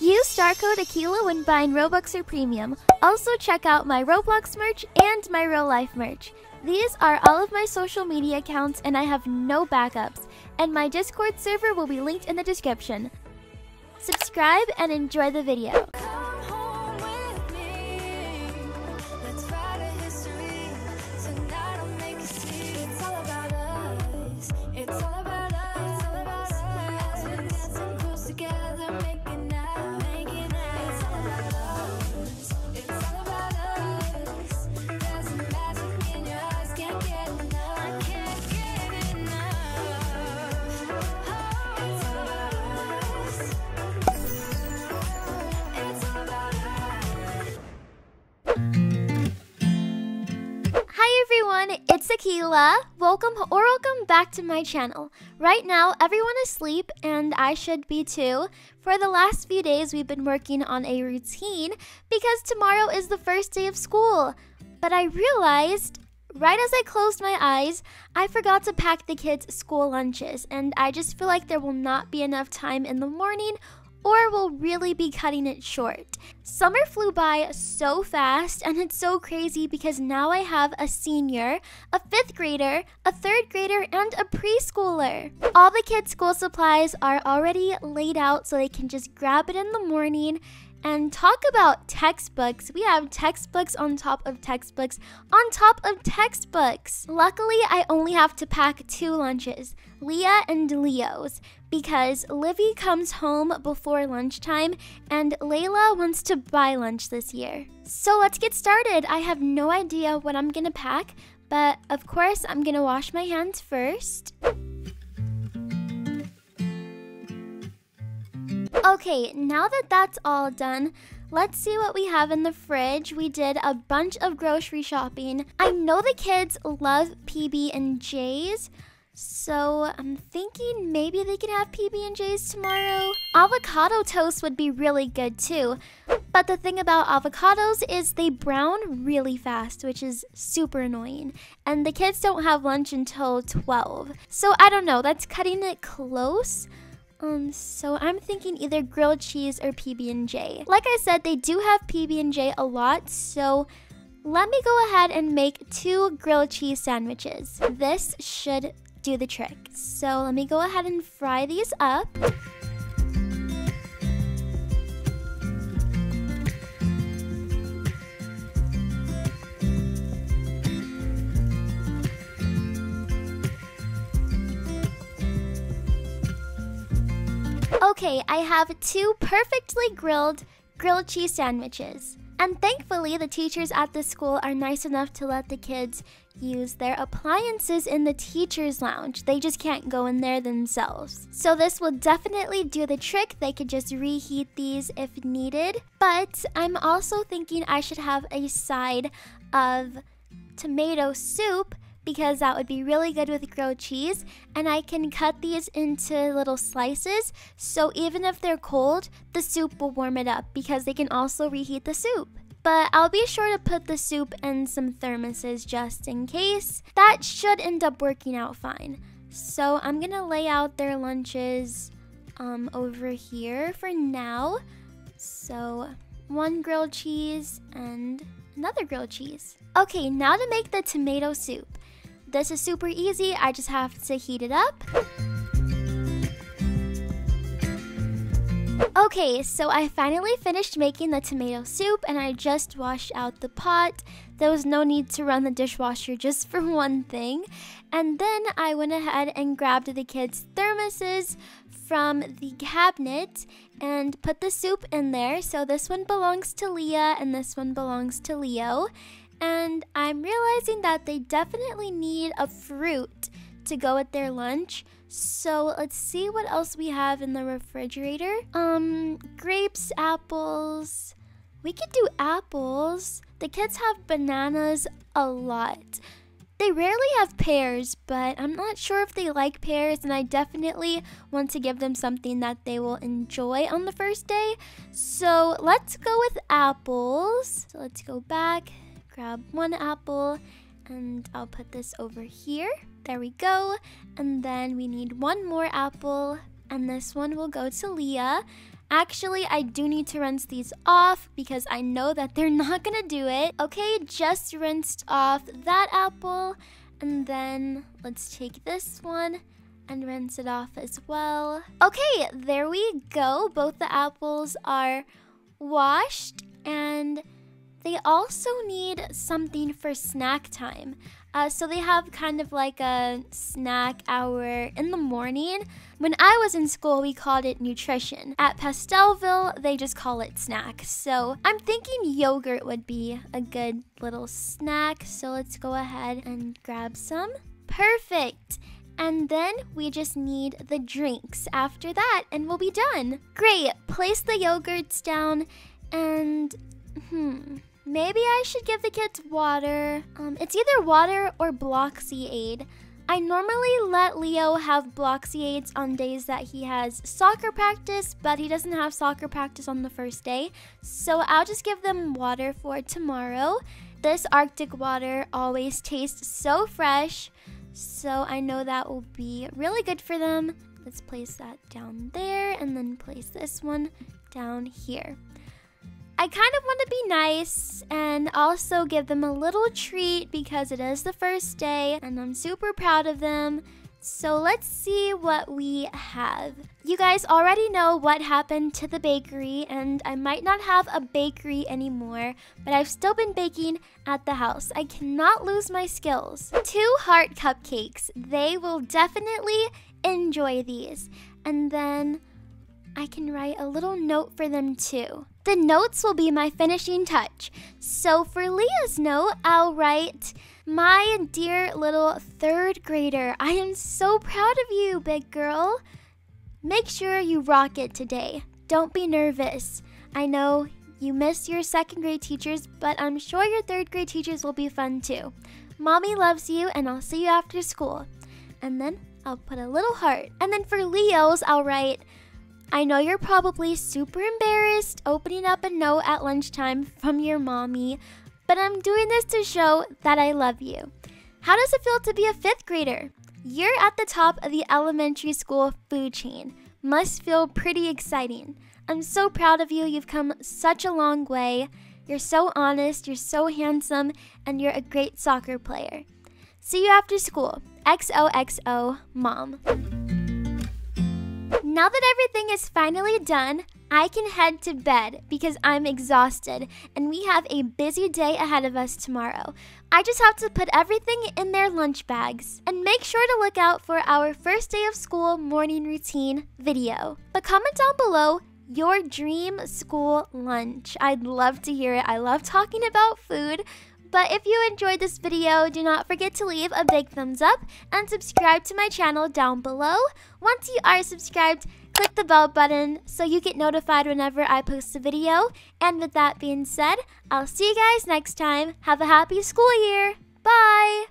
Use star code Akeila when buying Robux or Premium. Also, check out my Roblox merch and my real life merch. These are all of my social media accounts, and I have no backups. And my Discord server will be linked in the description. Subscribe and enjoy the video. Akeila. Welcome or welcome back to my channel. Right now, everyone is asleep, and I should be too. For the last few days, we've been working on a routine because tomorrow is the first day of school. But I realized right as I closed my eyes, I forgot to pack the kids' school lunches, and I just feel like there will not be enough time in the morning or we'll really be cutting it short. Summer flew by so fast, and it's so crazy because now I have a senior, a fifth grader, a third grader, and a preschooler. All the kids' school supplies are already laid out so they can just grab it in the morning. And talk about textbooks. We have textbooks on top of textbooks on top of textbooks. Luckily, I only have to pack two lunches Leah and Leo's because Livy comes home before lunchtime and Layla wants to buy lunch this year. So let's get started. I have no idea what I'm gonna pack, but of course, I'm gonna wash my hands first. Okay, now that that's all done, let's see what we have in the fridge. We did a bunch of grocery shopping. I know the kids love PB and J's, so I'm thinking maybe they can have PB and J's tomorrow. Avocado toast would be really good too. But the thing about avocados is they brown really fast, which is super annoying. And the kids don't have lunch until 12. So I don't know, that's cutting it close. Um, so I'm thinking either grilled cheese or PB&J. Like I said, they do have PB&J a lot, so let me go ahead and make two grilled cheese sandwiches. This should do the trick. So let me go ahead and fry these up. Okay, I have two perfectly grilled grilled cheese sandwiches. And thankfully, the teachers at the school are nice enough to let the kids use their appliances in the teacher's lounge. They just can't go in there themselves. So, this will definitely do the trick. They could just reheat these if needed. But I'm also thinking I should have a side of tomato soup because that would be really good with grilled cheese. And I can cut these into little slices so even if they're cold, the soup will warm it up because they can also reheat the soup. But I'll be sure to put the soup in some thermoses just in case. That should end up working out fine. So I'm gonna lay out their lunches um, over here for now. So one grilled cheese and another grilled cheese. Okay, now to make the tomato soup. This is super easy, I just have to heat it up. Okay, so I finally finished making the tomato soup and I just washed out the pot. There was no need to run the dishwasher just for one thing. And then I went ahead and grabbed the kids' thermoses from the cabinet and put the soup in there. So this one belongs to Leah and this one belongs to Leo. And I'm realizing that they definitely need a fruit to go with their lunch. So let's see what else we have in the refrigerator. Um, grapes, apples. We could do apples. The kids have bananas a lot. They rarely have pears, but I'm not sure if they like pears, and I definitely want to give them something that they will enjoy on the first day. So let's go with apples. So let's go back, grab one apple, and I'll put this over here. There we go. And then we need one more apple and this one will go to Leah. Actually, I do need to rinse these off because I know that they're not gonna do it. Okay, just rinsed off that apple. And then let's take this one and rinse it off as well. Okay, there we go. Both the apples are washed and they also need something for snack time. Uh, so they have kind of like a snack hour in the morning. When I was in school, we called it nutrition. At Pastelville, they just call it snack. So I'm thinking yogurt would be a good little snack. So let's go ahead and grab some. Perfect. And then we just need the drinks after that, and we'll be done. Great. Place the yogurts down, and hmm, maybe I should give the kids water. Um, it's either water or Bloxy Aid. I normally let Leo have Bloxy Aids on days that he has soccer practice, but he doesn't have soccer practice on the first day. So I'll just give them water for tomorrow. This Arctic water always tastes so fresh. So I know that will be really good for them. Let's place that down there and then place this one down here. I kind of want to be nice and also give them a little treat because it is the first day and I'm super proud of them. So let's see what we have. You guys already know what happened to the bakery, and I might not have a bakery anymore, but I've still been baking at the house. I cannot lose my skills. Two heart cupcakes. They will definitely enjoy these. And then I can write a little note for them too. The notes will be my finishing touch. So for Leah's note, I'll write, My dear little third grader, I am so proud of you, big girl. Make sure you rock it today. Don't be nervous. I know you miss your second grade teachers, but I'm sure your third grade teachers will be fun too. Mommy loves you, and I'll see you after school. And then I'll put a little heart. And then for Leo's, I'll write, I know you're probably super embarrassed opening up a note at lunchtime from your mommy, but I'm doing this to show that I love you. How does it feel to be a fifth grader? You're at the top of the elementary school food chain. Must feel pretty exciting. I'm so proud of you. You've come such a long way. You're so honest, you're so handsome, and you're a great soccer player. See you after school. XOXO, Mom. Now that everything is finally done, I can head to bed because I'm exhausted and we have a busy day ahead of us tomorrow. I just have to put everything in their lunch bags and make sure to look out for our first day of school morning routine video. But comment down below your dream school lunch. I'd love to hear it. I love talking about food. But if you enjoyed this video, do not forget to leave a big thumbs up and subscribe to my channel down below. Once you are subscribed, click the bell button so you get notified whenever I post a video. And with that being said, I'll see you guys next time. Have a happy school year. Bye!